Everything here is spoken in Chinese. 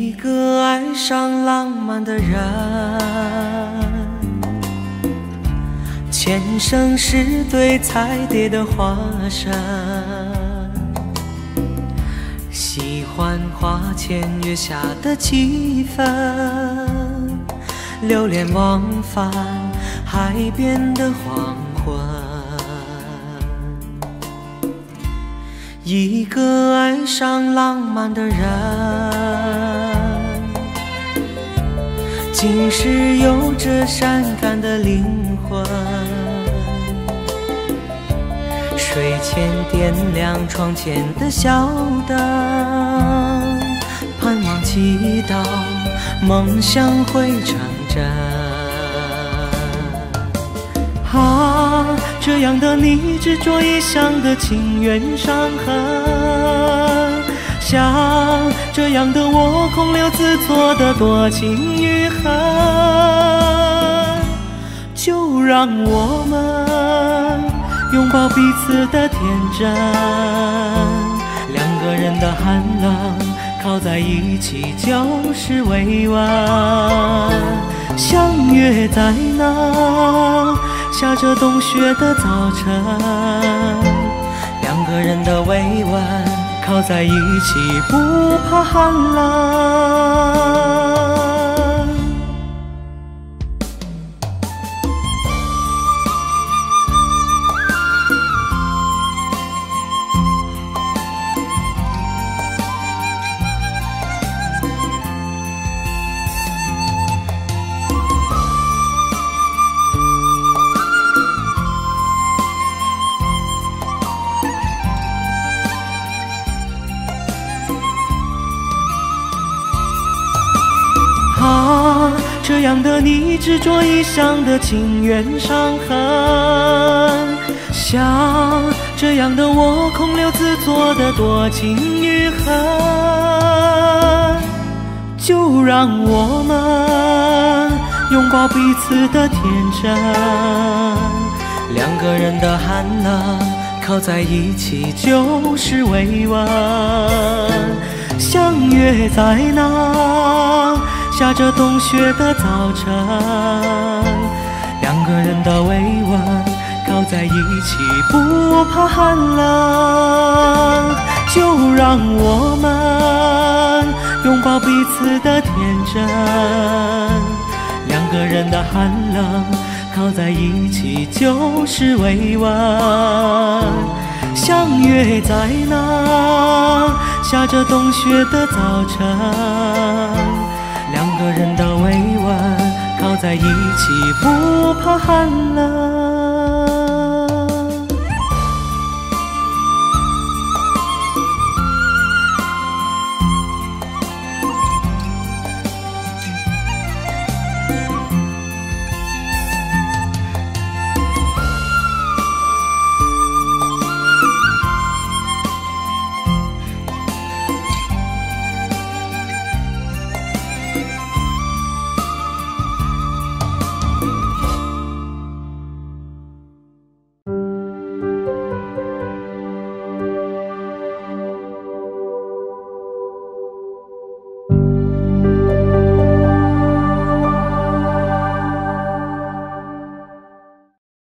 一个爱上浪漫的人，前生是对彩蝶的化身，喜欢花前月下的气氛，流连忘返海边的黄昏。一个爱上浪漫的人，竟是有着善感的灵魂。睡前点亮窗前的小灯，盼望祈祷梦想会成真。啊，这样的你执着一厢的情缘伤痕，像这样的我空留自作的多情与恨，就让我们拥抱彼此的天真，两个人的寒冷靠在一起就是委婉，相约在那。下着冬雪的早晨，两个人的未完靠在一起，不怕寒冷。这样的你执着一厢的情缘伤痕，像这样的我空留自作的多情与恨，就让我们拥抱彼此的天真，两个人的寒冷靠在一起就是慰问，相约在那。下着冬雪的早晨，两个人的微吻靠在一起，不怕寒冷。就让我们拥抱彼此的天真，两个人的寒冷靠在一起就是委婉。相约在那下着冬雪的早晨。两个人的委婉靠在一起，不怕寒冷。